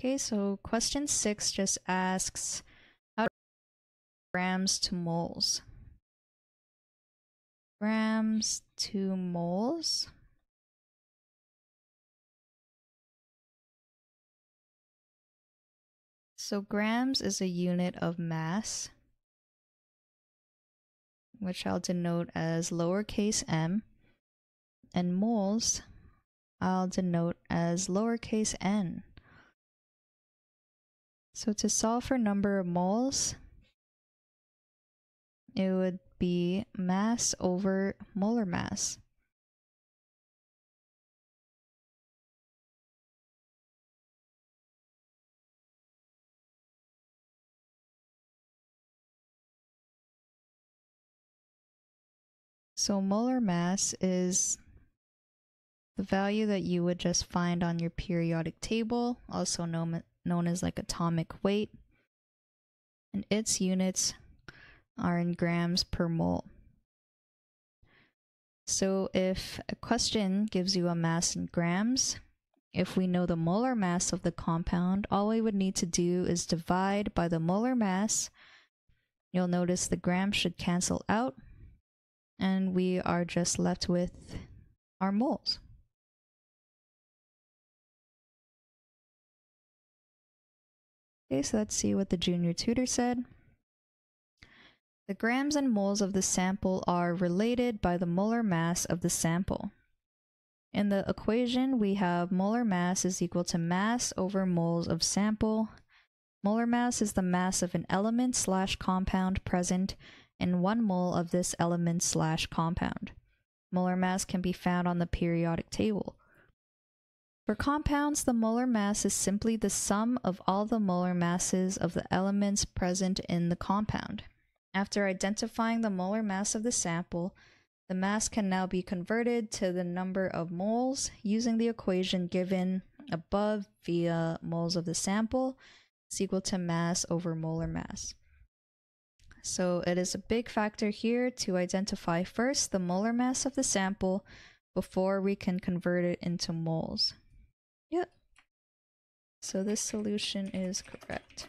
Okay, so question six just asks how to grams to moles. Grams to moles. So grams is a unit of mass, which I'll denote as lowercase m, and moles I'll denote as lowercase n. So to solve for number of moles, it would be mass over molar mass. So molar mass is the value that you would just find on your periodic table, also known, known as like atomic weight, and its units are in grams per mole. So if a question gives you a mass in grams, if we know the molar mass of the compound, all we would need to do is divide by the molar mass. You'll notice the grams should cancel out, and we are just left with our moles. Okay, so let's see what the junior tutor said. The grams and moles of the sample are related by the molar mass of the sample. In the equation, we have molar mass is equal to mass over moles of sample. Molar mass is the mass of an element slash compound present in one mole of this element slash compound. Molar mass can be found on the periodic table. For compounds, the molar mass is simply the sum of all the molar masses of the elements present in the compound. After identifying the molar mass of the sample, the mass can now be converted to the number of moles using the equation given above via moles of the sample is equal to mass over molar mass. So it is a big factor here to identify first the molar mass of the sample before we can convert it into moles. Yep. So this solution is correct.